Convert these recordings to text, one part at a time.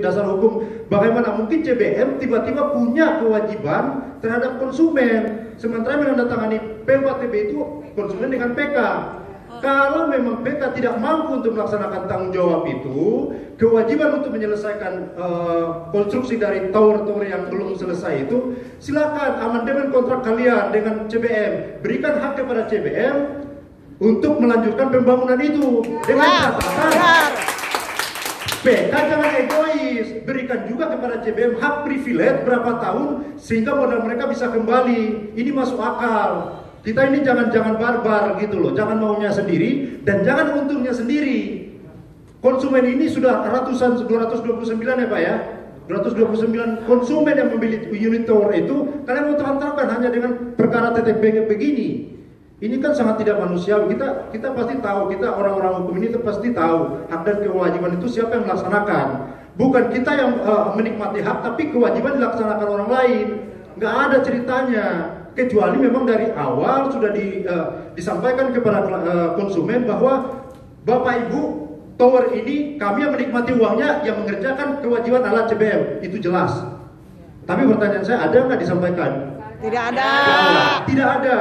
dasar hukum. Bagaimana mungkin CBM tiba-tiba punya kewajiban terhadap konsumen? Sementara menandatangani PWTB itu konsumen dengan PK kalau memang PK tidak mampu untuk melaksanakan tanggung jawab itu kewajiban untuk menyelesaikan uh, konstruksi dari tower-tower yang belum selesai itu silakan amandemen kontrak kalian dengan CBM berikan hak kepada CBM untuk melanjutkan pembangunan itu. Dengan catatan PK jangan egois, berikan juga kepada CBM hak privilege berapa tahun sehingga modal mereka bisa kembali. Ini masuk akal. Kita ini jangan-jangan barbar gitu loh, jangan maunya sendiri dan jangan untungnya sendiri. Konsumen ini sudah ratusan 229 ya Pak ya. 229 konsumen yang membeli unit tower itu kalian mau terlantarkan hanya dengan perkara TTP begini. Ini kan sangat tidak manusiawi. Kita kita pasti tahu, kita orang-orang hukum ini pasti tahu hak dan kewajiban itu siapa yang melaksanakan. Bukan kita yang uh, menikmati hak, tapi kewajiban dilaksanakan orang lain. Nggak ada ceritanya. Kecuali memang dari awal sudah di, uh, disampaikan kepada uh, konsumen bahwa Bapak Ibu tower ini kami yang menikmati uangnya yang mengerjakan kewajiban alat CBM itu jelas. Tapi pertanyaan saya ada nggak disampaikan? Tidak ada. Tidak ada.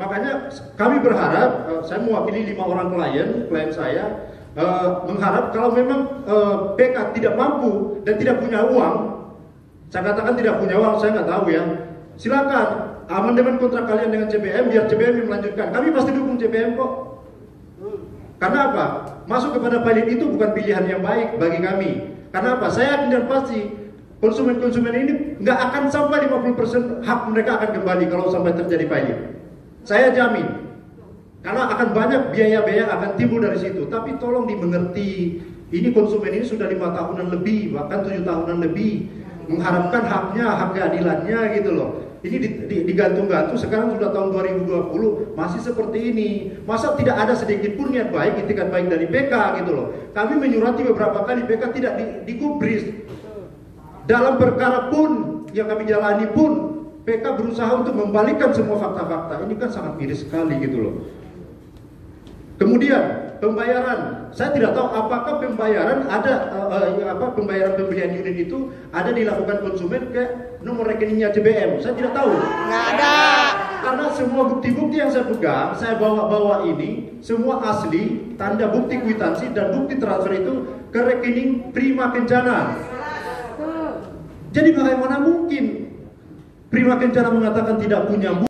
Makanya kami berharap, uh, saya mewakili lima orang klien, klien saya, uh, mengharap kalau memang uh, PK tidak mampu dan tidak punya uang, saya katakan tidak punya uang, saya nggak tahu ya. Silakan amandemen kontrak kalian dengan CBM, biar CBM yang melanjutkan. Kami pasti dukung CBM kok. Karena apa? Masuk kepada pilot itu bukan pilihan yang baik bagi kami. Karena apa? Saya yakin dan pasti konsumen-konsumen ini nggak akan sampai 50% hak mereka akan kembali kalau sampai terjadi pilot. Saya jamin. Karena akan banyak biaya-biaya akan timbul dari situ. Tapi tolong dimengerti. Ini konsumen ini sudah lima tahunan lebih, bahkan tujuh tahunan lebih, mengharapkan haknya, hak keadilannya gitu loh. Ini digantung-gantung sekarang sudah tahun 2020 masih seperti ini. Masa tidak ada sedikit pun niat baik, itikat baik dari PK gitu loh. Kami menyurati beberapa kali PK tidak di, digubris. Dalam perkara pun yang kami jalani pun PK berusaha untuk membalikkan semua fakta-fakta. Ini kan sangat miris sekali gitu loh. Kemudian pembayaran, saya tidak tahu apakah pembayaran ada uh, uh, apa pembayaran pembelian unit itu ada dilakukan konsumen ke nomor rekeningnya CBM. Saya tidak tahu. Nggak ada. Karena semua bukti-bukti yang saya pegang, saya bawa-bawa ini semua asli, tanda bukti kwitansi dan bukti transfer itu ke rekening Prima Kencana. Jadi bagaimana mungkin Prima Kencana mengatakan tidak punya